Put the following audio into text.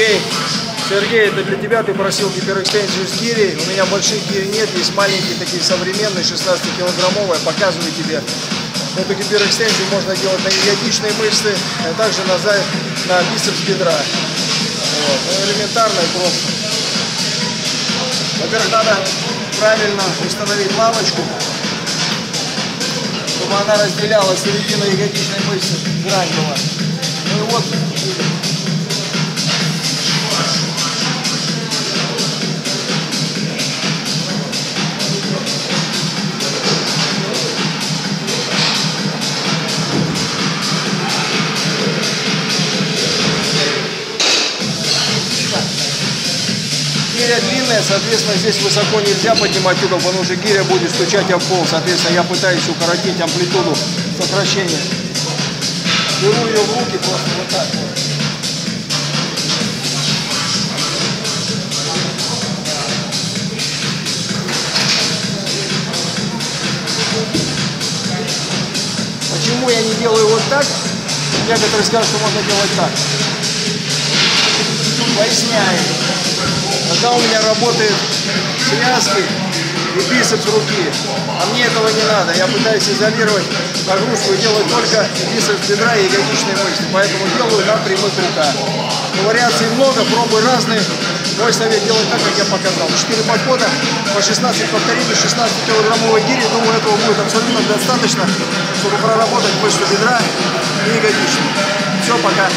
Окей. Сергей, это для тебя, ты просил гиперэкстензию с гири. У меня больших гири нет, есть маленькие такие современные, 16-килограммовые. Показываю тебе. Эту гиперэкстензию можно делать на ягодичные мышцы, а также на, за... на бицепс бедра. Вот. Ну, элементарно и просто. Во-первых, надо правильно установить лавочку, чтобы она разделяла середину ягодичной мышцы, грань была. Ну и вот гиря длинная, соответственно, здесь высоко нельзя поднимать угол, потому что гиря будет стучать об пол. Соответственно, я пытаюсь укоротить амплитуду сокращения. Беру ее в руки просто вот так. Почему я не делаю вот так? Некоторые скажут, что можно делать так. Поясняю. Когда у меня работает связки и бицепс руки, а мне этого не надо. Я пытаюсь изолировать нагрузку и делать только бицепс бедра и ягодичные мышцы. Поэтому делаю на прямых руках. Вариаций много, пробую разные. Мой совет делать так, как я показал. 4 подхода по 16 повторений, 16 килограммовой гири. Думаю, этого будет абсолютно достаточно, чтобы проработать мышцы бедра и ягодичные. Все, пока.